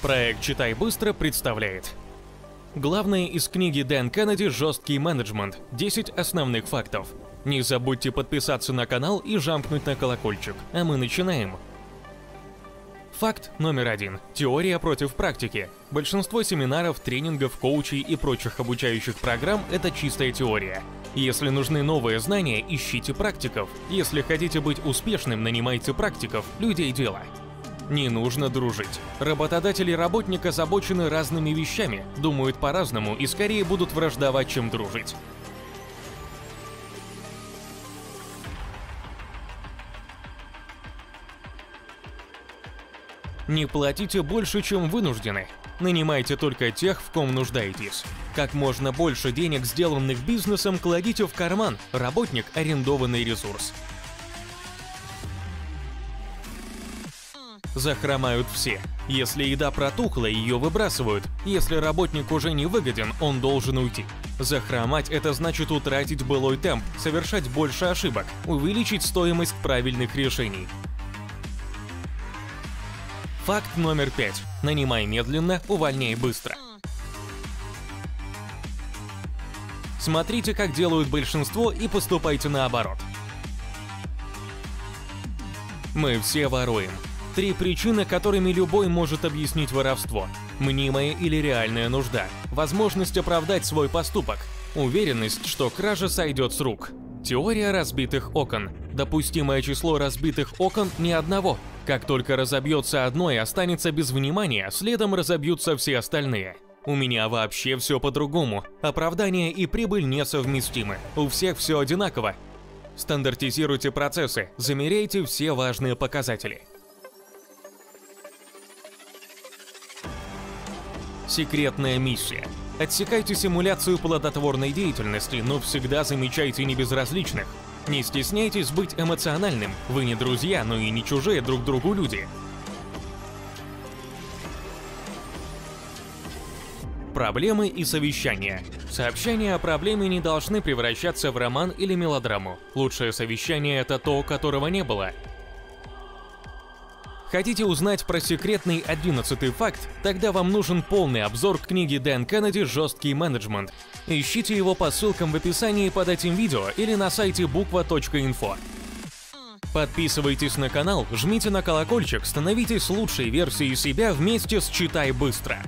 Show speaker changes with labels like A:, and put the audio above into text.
A: Проект «Читай быстро» представляет Главное из книги Дэн Кеннеди «Жесткий менеджмент. 10 основных фактов». Не забудьте подписаться на канал и жамкнуть на колокольчик, а мы начинаем. Факт номер один. Теория против практики. Большинство семинаров, тренингов, коучей и прочих обучающих программ – это чистая теория. Если нужны новые знания, ищите практиков. Если хотите быть успешным, нанимайте практиков, людей дела. Не нужно дружить. Работодатели работника озабочены разными вещами, думают по-разному и скорее будут враждовать, чем дружить. Не платите больше, чем вынуждены. Нанимайте только тех, в ком нуждаетесь. Как можно больше денег, сделанных бизнесом, кладите в карман. Работник – арендованный ресурс. Захромают все. Если еда протухла, ее выбрасывают. Если работник уже не выгоден, он должен уйти. Захромать – это значит утратить былой темп, совершать больше ошибок, увеличить стоимость правильных решений. Факт номер пять. Нанимай медленно, увольняй быстро. Смотрите, как делают большинство и поступайте наоборот. Мы все воруем. Три причины, которыми любой может объяснить воровство. Мнимая или реальная нужда, возможность оправдать свой поступок, уверенность, что кража сойдет с рук. Теория разбитых окон. Допустимое число разбитых окон не одного. Как только разобьется одно и останется без внимания, следом разобьются все остальные. У меня вообще все по-другому. Оправдание и прибыль несовместимы. У всех все одинаково. Стандартизируйте процессы, замеряйте все важные показатели. Секретная миссия. Отсекайте симуляцию плодотворной деятельности, но всегда замечайте небезразличных. Не стесняйтесь быть эмоциональным, вы не друзья, но и не чужие друг другу люди. Проблемы и совещания. Сообщения о проблеме не должны превращаться в роман или мелодраму. Лучшее совещание – это то, которого не было. Хотите узнать про секретный одиннадцатый факт? Тогда вам нужен полный обзор книги Дэн Кеннеди «Жесткий менеджмент». Ищите его по ссылкам в описании под этим видео или на сайте буква.инфо. Подписывайтесь на канал, жмите на колокольчик, становитесь лучшей версией себя вместе с «Читай быстро».